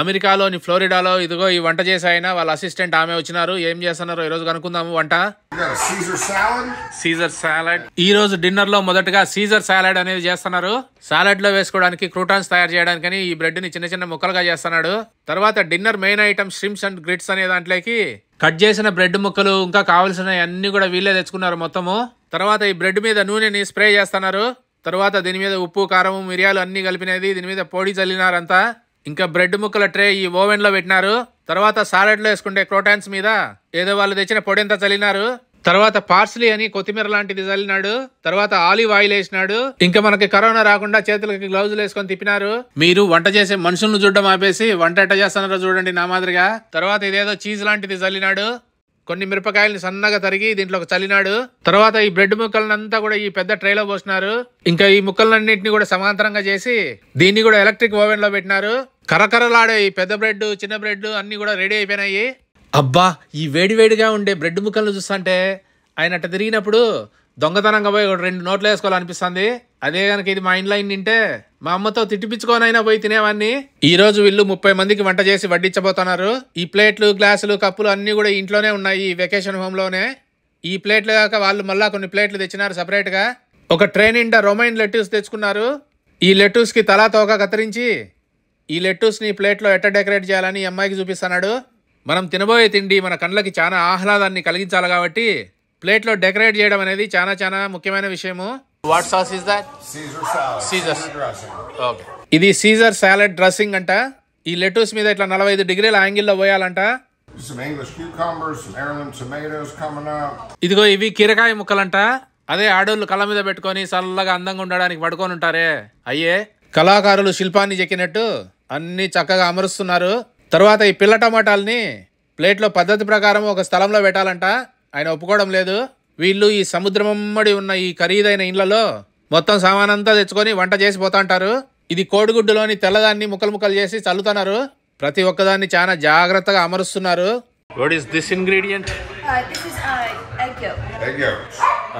అమెరికాలోని ఫ్లోరిడాలో ఇదిగో ఈ వంట చేసే ఆయన వాళ్ళ అసిస్టెంట్ ఆమె వచ్చినారు. ఏం చేస్తున్నారో ఈ రోజు కనుక్కుందాము వంట. సీజర్ సాలడ్ ఈ రోజు డిన్నర్లో మొదటగా సీజర్ సాలడ్ అనేది చేస్తున్నారు. సాలడ్లో వేసుకోవడానికి క్రూటాన్స్ తయారు చేయడానికని ఈ బ్రెడ్ని చిన్న చిన్న ముక్కలుగా చేస్తున్నాడు. తర్వాత dinner main item shrimps and grits అనే దాంట్లోకి కట్ చేసిన బ్రెడ్ ముక్కలు ఇంకా కావాల్సిన అన్ని కూడా వీళ్ళే తెచ్చుకున్నారు మొత్తము. తర్వాత ఈ బ్రెడ్ మీద నూనెని స్ప్రే చేస్తున్నారు. తర్వాత దీని మీద ఉప్పు కారం మిరియాలు అన్ని కలిపినది. దీని మీద పొడి చల్లినారంతా. ఇంకా బ్రెడ్ ముక్కల ట్రే ఈ ఓవెన్లో పెట్టినారు. తర్వాత సాలడ్లో వేసుకుంటే క్రోటాన్స్ మీద ఏదో వాళ్ళు తెచ్చిన పొడి అంతా చల్లినారు. తర్వాత పార్స్లీ అని కొత్తిమీర లాంటిది చల్లినాడు. తర్వాత ఆలివ్ ఆయిల్ వేసినాడు. ఇంకా మనకి కరోనా రాకుండా చేతులకి గ్లౌజులు వేసుకొని తిప్పినారు. మీరు వంట చేసే మనుషులను చూడడం ఆపేసి వంట ఎట్ట చేస్తున్నారో చూడండి నా మాదిరిగా. తర్వాత ఇదేదో చీజ్ లాంటిది చల్లినాడు. కొన్ని మిరపకాయల్ని సన్నగా తరిగి దీంట్లోకి చల్లినాడు తర్వాత ఈ బ్రెడ్ ముక్కలనంతా కూడా ఈ పెద్ద ట్రేలో పోసినారు. ఇంకా ఈ ముక్కలన్నింటినీ కూడా సమాంతరంగా చేసి దీన్ని కూడా ఎలక్ట్రిక్ ఓవెన్లో పెట్టినారు. కరకరలాడే ఈ పెద్ద బ్రెడ్ చిన్న బ్రెడ్ అన్ని కూడా రెడీ అయిపోయినాయి. అబ్బా ఈ వేడివేడిగా ఉండే బ్రెడ్ ముక్కలను చూస్తుంటే ఆయన అట్ట తిరిగినప్పుడు దొంగతనంగా పోయి రెండు నోట్లు వేసుకోవాలనిపిస్తుంది. అదే కనుక ఇది మా ఇంట్లో తింటే మా అమ్మతో తిట్టిపించుకోనైనా పోయి తినేవాన్ని ఈ రోజు వీళ్ళు ముప్పై మందికి వంట చేసి వడ్డించబోతున్నారు. ఈ ప్లేట్లు గ్లాసులు కప్పులు అన్ని కూడా ఇంట్లోనే ఉన్నాయి ఈ వెకేషన్ హోమ్లోనే. ఈ ప్లేట్లు కాక వాళ్ళు మళ్ళా కొన్ని ప్లేట్లు తెచ్చినారు సపరేట్గా ఒక ట్రే నిండా రొమైన్ లెట్యూస్ తెచ్చుకున్నారు. ఈ లెట్యూస్కి తలా తోక కత్తిరించి ఈ లెట్టూస్ని ప్లేట్లో ఎట్ట డెకరేట్ చేయాలని ఈ అమ్మాయికి చూపిస్తున్నాడు. మనం తినబోయే తిండి మన కళ్ళకి చాలా ఆహ్లాదాన్ని కలిగించాలి కాబట్టి ప్లేట్లో డెకరేట్ చేయడం అనేది చాలా చాలా ముఖ్యమైన విషయము. What sauce is that? Dressing. Okay. ఇది సీజర్ సాలెడ్ డ్రెస్సింగ్ అంట. ఈ లెటూస్ మీద ఇట్లా నలభై ఐదు డిగ్రీల యాంగిల్లో పోయాలంట. ఇదిగో ఇవి కీరకాయ ముక్కలంట. అదే ఆడోళ్ళు కళ్ళ మీద పెట్టుకొని చల్లగా అందంగా ఉండడానికి పడుకొని ఉంటారే. అయ్యే. కళాకారులు శిల్పాన్ని చెక్కినట్టు అన్ని చక్కగా అమరుస్తున్నారు. తర్వాత ఈ పిల్ల టమాటాలని ప్లేట్లో పద్ధతి ప్రకారం ఒక స్థలంలో పెట్టాలంట. ఆయన ఒప్పుకోవడం లేదు. వీళ్ళు ఈ సముద్రమమ్మడి ఉన్న ఈ ఖరీదైన ఇండ్లలో మొత్తం సామానంతా తెచ్చుకొని వంట చేసి పోతా అంటారు. ఇది కోడిగుడ్డులోని తెల్లదాన్ని ముక్కలు ముక్కలు చేసి చల్లుతున్నారు. ప్రతి ఒక్కదాన్ని చాలా జాగ్రత్తగా అమరుస్తున్నారు. What is this ingredient Uh,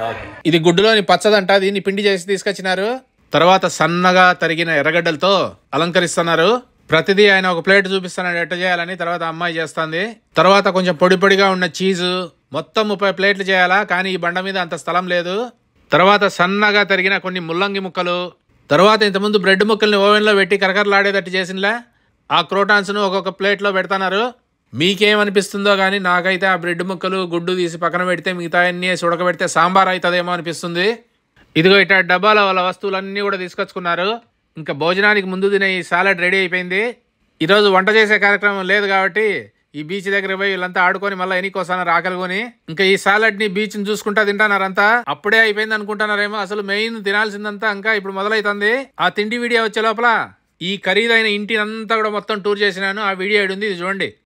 uh. ఇది గుడ్డులోని పచ్చదంట దీన్ని పిండి చేసి తీసుకొచ్చినారు. తర్వాత సన్నగా తరిగిన ఎర్రగడ్డలతో అలంకరిస్తున్నారు. ప్రతిదీ ఆయన ఒక ప్లేట్ చూపిస్తున్నాడు ఎట్ట చేయాలని తర్వాత అమ్మాయి చేస్తుంది. తర్వాత కొంచెం పొడి పొడిగా ఉన్న చీజు మొత్తం ముప్పై ప్లేట్లు చేయాలా? కానీ ఈ బండ మీద అంత స్థలం లేదు. తర్వాత సన్నగా తరిగిన కొన్ని ముల్లంగి ముక్కలు. తర్వాత ఇంతకుముందు బ్రెడ్ ముక్కల్ని ఓవెన్లో పెట్టి కరకరలాడేటట్టు చేసినలా ఆ క్రోటాన్స్ను ఒక్కొక్క ప్లేట్లో పెడతాన్నారు మీకేమనిపిస్తుందో కానీ నాకైతే ఆ బ్రెడ్ ముక్కలు గుడ్డు తీసి పక్కన పెడితే మిగతా అన్ని ఉడకబెడితే సాంబార్ అవుతుందేమో అనిపిస్తుంది. ఇదిగో ఇట్లా డబ్బాల వాళ్ళ వస్తువులన్నీ కూడా తీసుకొచ్చుకున్నారు. ఇంకా భోజనానికి ముందు తినే ఈ సాలడ్ రెడీ అయిపోయింది. ఈరోజు వంట చేసే కార్యక్రమం లేదు కాబట్టి ఈ బీచ్ దగ్గర పోయి వీళ్ళంతా ఆడుకొని మళ్ళీ ఎన్నికోసారి ఆకలికొని ఇంకా ఈ సాలడ్ని బీచ్ని చూసుకుంటా తింటానారంతా అప్పుడే అయిపోయింది అనుకుంటున్నారేమో. అసలు మెయిన్ తినాల్సిందంతా ఇంకా ఇప్పుడు మొదలైతుంది. ఆ తిండి వీడియో వచ్చే లోపల ఈ ఖరీదైన ఇంటినంతా కూడా మొత్తం టూర్ చేసినాను. ఆ వీడియో ఏడుంది ఇది చూడండి.